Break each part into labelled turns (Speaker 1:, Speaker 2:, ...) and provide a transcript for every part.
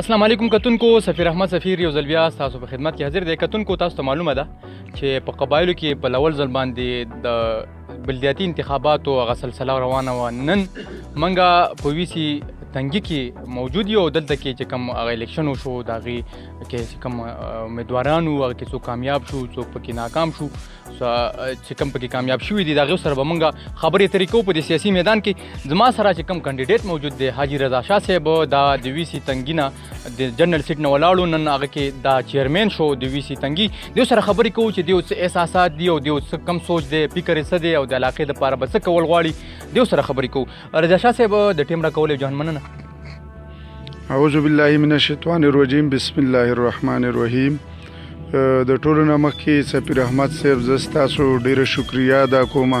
Speaker 1: السلام علیکم کتونکو سفیر احمد سفیر یو ځل بیا تاسو په خدمت کې حاضر دی کتونکو تاسو ته معلومه ده چې په قبایلو کې په لول ځل باندې د بلدیاتي انتخاباتو هغه سلسله روانه وه نن منګه په ویسي تنګي کې موجود یو دلته کې چې کوم هغه الیکشن وشو د هغې کې چې کوم امیدواران وو هغه کې څوک کامیاب شو څوک پکې ناکام شو چې کم پکې کامیاب شوی دی دا غو سره بمنګه خبرې اترې کو په سیاسي میدان کې زما سره چې کم کاندیدټ موجود دی حاجی رضا شاه صاحب دا د وی سی تنګینا د جنرال سیټ نه ولاړو نن هغه کې دا چیرمن شو د وی سی تنګي د سره خبرې کو چې دیو څه احساسات دی او دیو څه کم سوچ دی فکر څه دی او د علاقې د پاره بس کول غواړي دیو سره خبرې کو رضا شاه صاحب د ټیم را کولې جهان مننه
Speaker 2: اعوذ بالله من الشیطان الرجیم بسم الله الرحمن الرحیم د ټولو نه مخکې سفیر احمد صاحب زه ستاسو ډیره شکریا ادا کوم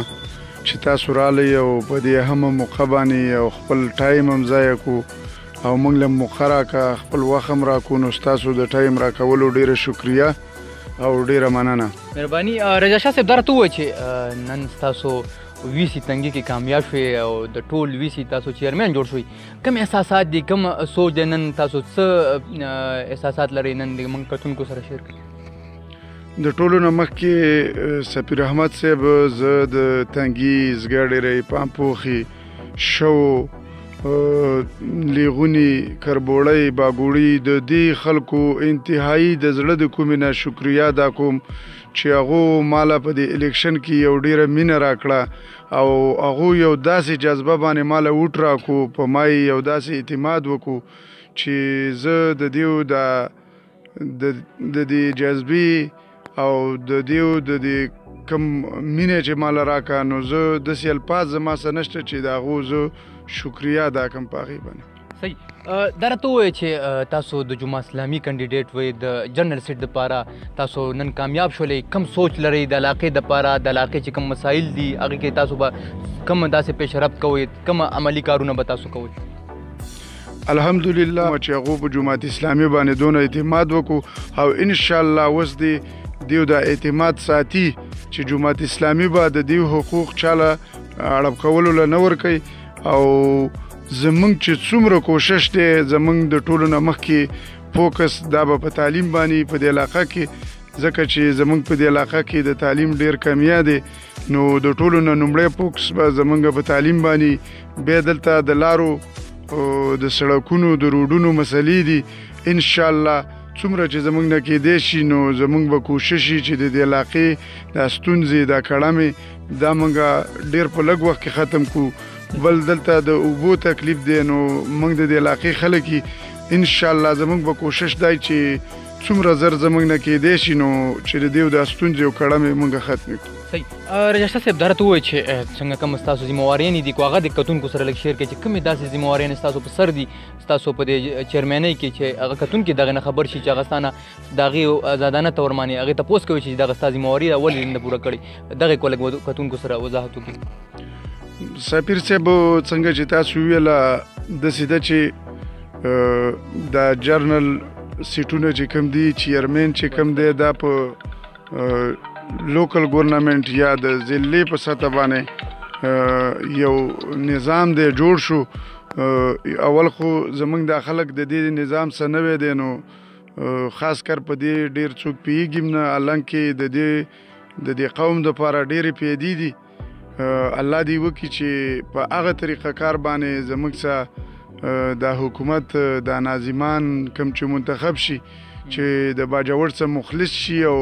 Speaker 2: چې تاسو رالی او په دې اهمه موقع باندې او خپل ټایم هم ضایع کو او موږ له موقع راکه خپل وخت هم راکو نو ستاسو د ټایم راکولو ډیره شکریا او ډیره مننه
Speaker 1: مهرباني رضا شاه صاحب درته و چې نن تاسو ویسی تنګي کې کامیاب شوي او د ټول ویسی تاسو چیرمن جوړ شوي کوم احساسات دي کوم سوچ دی نن تاسو څه احساسات لرئ نن د موږ کتونکو سره شیر کړئ
Speaker 2: د ټولو نه مخکې سفیر احمد صاحب زه د تنګي زګړې ری پام پوخي شو لیغونی کربوړی باګوړی د دې خلکو انتهایی د زړه د کومې نه شکریا دا کوم چې هغه مال په دې الیکشن کې یو ډیره مینه راکړه او هغه یو داسې جذبه باندې مال وټ راکو په مای یو داسې اعتماد وکړو چې زه د دیو د د د دې جذبي او د دیو د دې کم مینه چې مال راکا نو زه د سیل پاز زما سنشت چې دا غو زه شکریا دا کم پاغي باندې
Speaker 1: صحیح دا راته ووایه چې تاسو د جمعه اسلامي کاندیډیټ وئ د جنرال سیټ دپاره تاسو نن کامیاب شولئ کم سوچ لرئ د علاقې دپاره د علاقې چې کوم مسایل دي هغې کې تاسو به کوم داسې پیشرفت کوئ کوم عملي کارونه به تاسو کوئ
Speaker 2: الحمدلله چې هغه په جماعت اسلامي باندې دونه اعتماد وکړو او ان شاء الله وس دی دیو دا اعتماد ساتي چې جماعت اسلامي به د دیو حقوق چاله اړب کولو لنور کوي او زمونږ چې څومره کوشش دی زمونږ د ټولو نه مخکې فوکس دا به په تعلیم باندې په دې علاقه کې ځکه چې زمونږ په دې علاقه کې د تعلیم ډیر کمیا دی نو د ټولو نه نمړې فوکس به زمونږ په تعلیم باندې به دلته د لارو د سړکونو د روډونو مسلې دي ان شاء الله څومره چې زمونږ نه کې دی شي نو زمونږ به کوشش شي چې د دې علاقې د استونزې د کړمې دا مونږه ډیر په لږ وخت کې ختم کو بل دلته د اوبو تکلیف دی نو مونږ د علاقې خلک ان شاء الله زمونږ به کوشش دای چې څومره زر زمونږ نه کې دی شي نو چې د دیو د استونځ او کړه مې مونږه ختم کړو
Speaker 1: صحیح رجسته صاحب درته وای چې څنګه کوم تاسو ذمہوارین دي کوغه د کتونکو سره لک شیر کې چې کومه داسې ذمہوارین تاسو په سر دي تاسو په چیرمنۍ کې چې هغه کتونکو دغه خبر شي چې هغه ستانه د هغې ازادانه تور معنی هغې تپوس کوي چې دغه ستا ذمواري ده ولې نه پوره کړې دغه کو لږ کتونکو سره وضاحت وکړي
Speaker 2: سفیر صاحب څنګه چې تاسو ویل د سیده چې د جرنل سیټونه چې کم دي چیرمن چې کم دی دا په لوکل ګورنمنت یا د ضلع په سطح باندې یو نظام دی جوړ شو اول خو زمونږ د خلک د دې نظام سره نه وې دي نو خاص کر په دې ډیر څوک پیږم نه الانکه د دې د دې قوم د لپاره ډیر پیدې دي الله دی وکي چې په هغه طریقه کار باندې زموږ سره د حکومت د ناظمان کم چې منتخب شي چې د باجوړ سره مخلص شي او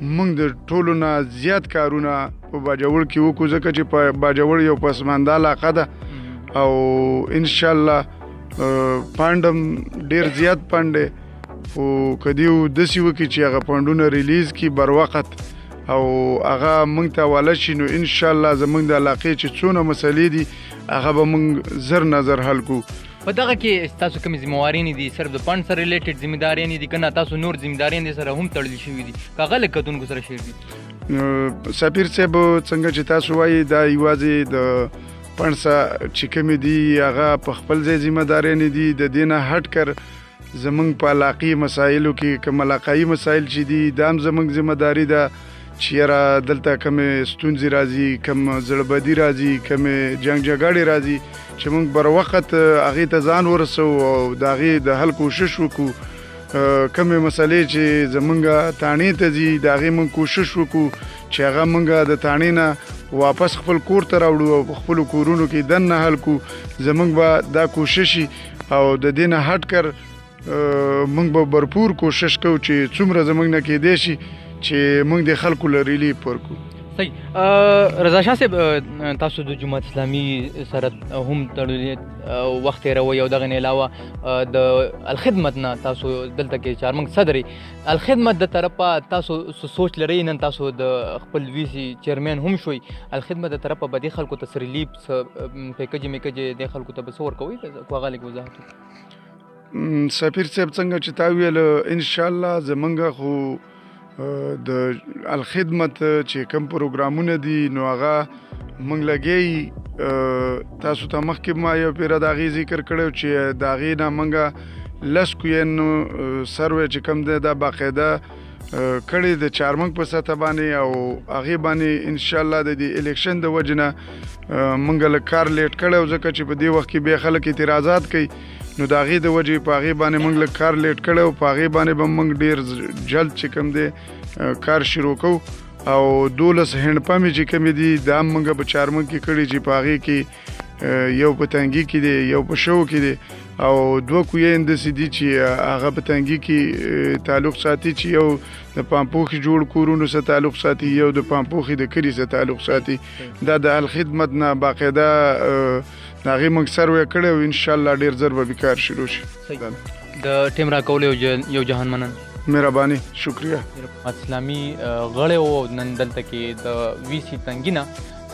Speaker 2: موږ د ټولو نه زیات کارونه په باجوړ کې وکړو ځکه چې په باجوړ یو پسمانده علاقه ده او ان شاء الله پاندم ډیر زیات پاندې او کدیو د سی وکی چې هغه پاندونه ریلیز کی بر وخت او هغه مونږ ته والا شي نو ان شاء الله زمونږ د علاقې چې څونه مسلې دي هغه به مونږ زر نظر حل کو
Speaker 1: په دغه کې تاسو کوم ذمہواري نه دي صرف د فند سره ریلیټډ ذمہداري نه دي کنه تاسو نور ذمہداري نه سره هم تړل شوی دي کاغه لکتونکو سره شي
Speaker 2: سفیر صاحب څنګه چې تاسو وایي دا یوازې د پنسا چې کوم دي هغه په خپل ځای ذمہداري نه دي د دینه هټ کر زمونږ په علاقي مسایلو کې کوم علاقايي مسایل چې دي دا هم زمونږ ذمہ داری ده چې یاره دلته کوم ستونزې راځي کوم زړبدي راځي کوم جنگ جګړې راځي چې مونږ بر وخت هغه ته ځان ورسو او دا غي د حل کوشش وکړو کومې مسلې چې زمونږه تانې ته ځي د هغې مونږ کوشش وکړو چې هغه مونږه د تانې نه واپس خپل کور ته راوړو او خپل کورونو کې دن نه حل کو زمونږ به دا کوششي او د دې نه هټ کر موږ به برپور کوشش کوو چې څومره زموږ نه کېدای شي چې موږ د خلکو له ریلیف ورکو
Speaker 1: صحیح رضا شاه صاحب تاسو د جماعت اسلامي سره هم تړلې وخت یې راوي او دغه نه علاوه د الخدمت نه تاسو دلته کې چارمنګ صدرې الخدمت د طرفه تاسو سوچ لري نن تاسو د خپل ویسي چیرمن هم شوي الخدمت د طرفه بدی خلکو ته سریلیپ څه پیکج میکج د خلکو ته به څور کوي کو هغه لیک وضاحت
Speaker 2: سفیر صاحب څنګه چې تا ویل ان شاء الله زمونږ خو د الخدمت چې کوم پروګرامونه دي نو هغه مونږ لګي تاسو ته مخکې ما یو پیر د غي ذکر کړو چې د غي نه مونږه لس کوین سروې چې کوم ده دا باقاعده کړي د چارمنګ په سطح باندې او هغه باندې ان شاء الله د دې الیکشن د وجنه مونږ له کار لیټ کړو ځکه چې په دې وخت کې به خلک اعتراضات کوي نو دا غي د وجې په غي باندې مونږ له کار لیټ کړو په غي باندې به مونږ ډیر جلد چې کوم دی کار شروع کوو او دولس هند پمې چې کوم دي دا مونږ په چارمنګ کې کړي چې په غي کې یو په تنګي کې دی یو په شو کې دی او دوه کوی اند سي دي چې هغه په تنګي کې تعلق ساتي چې یو د پامپوخي جوړ کورونو سره تعلق ساتي یو د پامپوخي د کلی سره تعلق ساتي دا د حل خدمت نه باقاعده داغه موږ سروې کړو ان شاء الله ډیر زر به کار شروع شي
Speaker 1: د ټیم را کول یو جهان منن
Speaker 2: مهرباني شکریا
Speaker 1: اسلامي غړې او نن دلته کې د وی سي تنګینه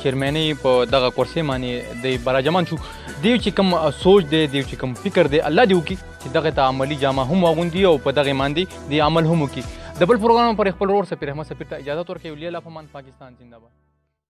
Speaker 1: چیرمنې په دغه کورسې باندې د براجمان شو دیو چې کوم سوچ دی دیو چې کوم فکر دی الله دی وکي چې دغه ته عملی جامه هم واغوندي او په دغه باندې د عمل هم وکي د بل پروګرام پر خپل رور سپیر احمد سپیر ته اجازه ورکړئ ولې الله پامان پاکستان زنده باد